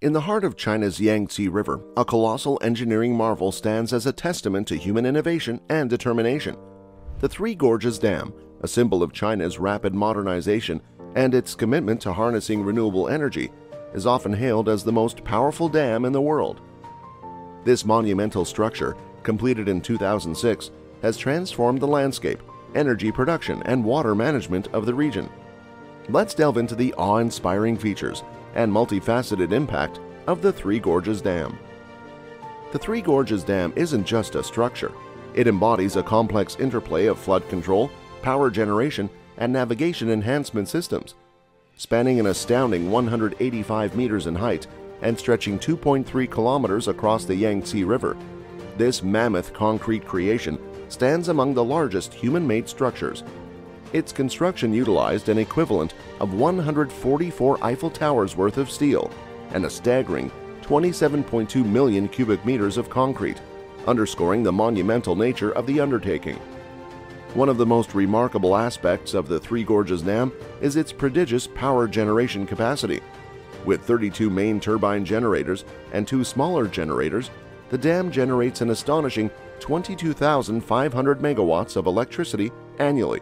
In the heart of China's Yangtze River, a colossal engineering marvel stands as a testament to human innovation and determination. The Three Gorges Dam, a symbol of China's rapid modernization and its commitment to harnessing renewable energy, is often hailed as the most powerful dam in the world. This monumental structure, completed in 2006, has transformed the landscape, energy production, and water management of the region. Let's delve into the awe-inspiring features and multifaceted impact of the Three Gorges Dam. The Three Gorges Dam isn't just a structure. It embodies a complex interplay of flood control, power generation, and navigation enhancement systems. Spanning an astounding 185 meters in height and stretching 2.3 kilometers across the Yangtze River, this mammoth concrete creation stands among the largest human-made structures its construction utilized an equivalent of 144 Eiffel Towers worth of steel and a staggering 27.2 million cubic meters of concrete, underscoring the monumental nature of the undertaking. One of the most remarkable aspects of the Three Gorges Dam is its prodigious power generation capacity. With 32 main turbine generators and two smaller generators, the dam generates an astonishing 22,500 megawatts of electricity annually.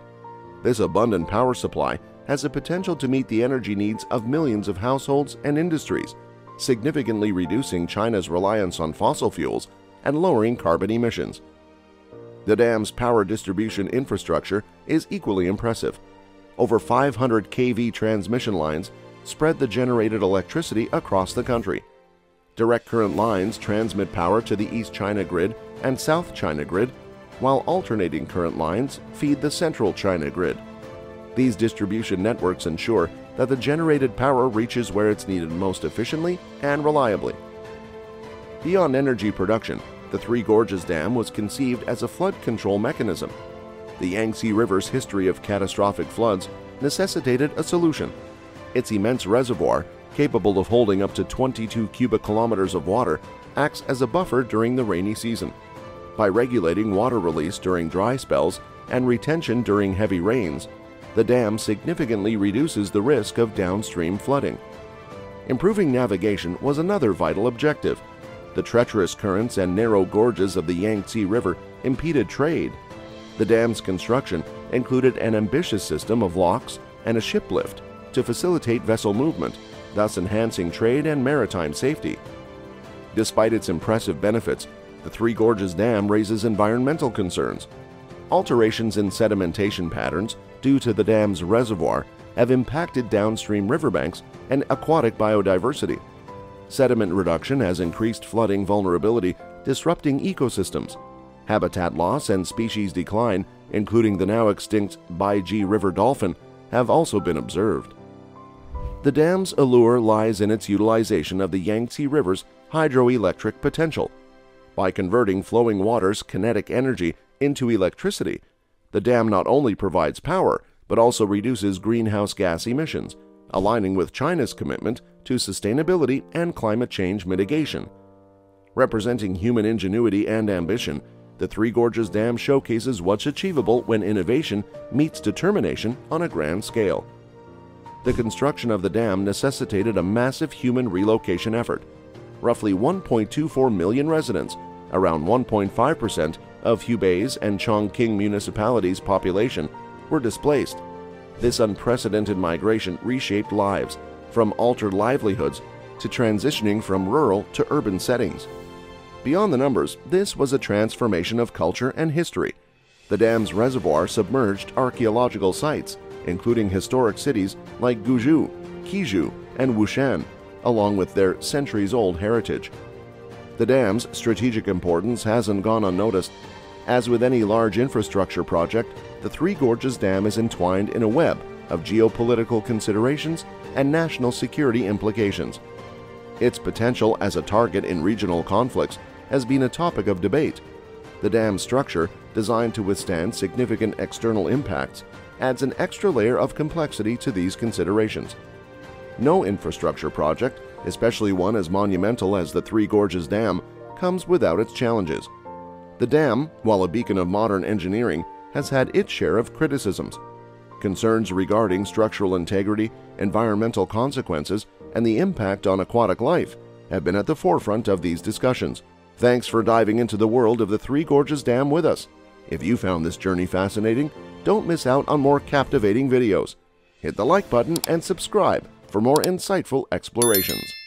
This abundant power supply has the potential to meet the energy needs of millions of households and industries, significantly reducing China's reliance on fossil fuels and lowering carbon emissions. The dam's power distribution infrastructure is equally impressive. Over 500 kV transmission lines spread the generated electricity across the country. Direct current lines transmit power to the East China grid and South China grid while alternating current lines feed the central China grid. These distribution networks ensure that the generated power reaches where it's needed most efficiently and reliably. Beyond energy production, the Three Gorges Dam was conceived as a flood control mechanism. The Yangtze River's history of catastrophic floods necessitated a solution. Its immense reservoir, capable of holding up to 22 cubic kilometers of water, acts as a buffer during the rainy season by regulating water release during dry spells and retention during heavy rains, the dam significantly reduces the risk of downstream flooding. Improving navigation was another vital objective. The treacherous currents and narrow gorges of the Yangtze River impeded trade. The dam's construction included an ambitious system of locks and a ship lift to facilitate vessel movement, thus enhancing trade and maritime safety. Despite its impressive benefits, the Three Gorges Dam raises environmental concerns. Alterations in sedimentation patterns due to the dam's reservoir have impacted downstream riverbanks and aquatic biodiversity. Sediment reduction has increased flooding vulnerability, disrupting ecosystems. Habitat loss and species decline, including the now extinct Baiji River dolphin, have also been observed. The dam's allure lies in its utilization of the Yangtze River's hydroelectric potential by converting flowing water's kinetic energy into electricity, the dam not only provides power, but also reduces greenhouse gas emissions, aligning with China's commitment to sustainability and climate change mitigation. Representing human ingenuity and ambition, the Three Gorges Dam showcases what's achievable when innovation meets determination on a grand scale. The construction of the dam necessitated a massive human relocation effort. Roughly 1.24 million residents around 1.5% of Hubei's and Chongqing municipalities' population were displaced. This unprecedented migration reshaped lives, from altered livelihoods to transitioning from rural to urban settings. Beyond the numbers, this was a transformation of culture and history. The dam's reservoir submerged archaeological sites, including historic cities like Guzhou, Qizhou, and Wushan, along with their centuries-old heritage. The dam's strategic importance hasn't gone unnoticed. As with any large infrastructure project, the Three Gorges Dam is entwined in a web of geopolitical considerations and national security implications. Its potential as a target in regional conflicts has been a topic of debate. The dam's structure, designed to withstand significant external impacts, adds an extra layer of complexity to these considerations. No infrastructure project especially one as monumental as the Three Gorges Dam, comes without its challenges. The dam, while a beacon of modern engineering, has had its share of criticisms. Concerns regarding structural integrity, environmental consequences, and the impact on aquatic life have been at the forefront of these discussions. Thanks for diving into the world of the Three Gorges Dam with us. If you found this journey fascinating, don't miss out on more captivating videos. Hit the like button and subscribe for more insightful explorations.